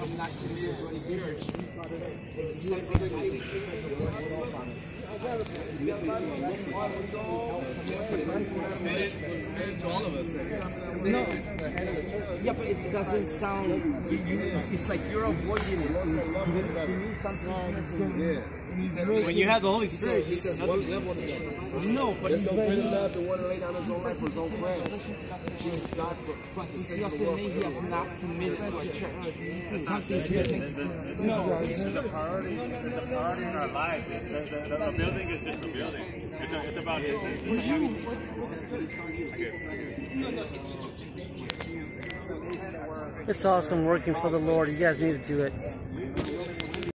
I'm not committed to any church. Text message. Committed to all of us. No. Yeah, but it doesn't sound. You, you, it's like you're avoiding it. To, to me, something. Yeah. Said, When you have the Holy Spirit, he says one level together. No, but There's no but greater he- love than one to lay down his own life for his own friends. Jesus died for But the he sins of the world. maybe has not committed to a church. Something's missing. No. There's a priority. There's a priority in our lives. The, the, the, the building is just a building. It's, a, it's about the. It's awesome working for the Lord. You guys need to do it.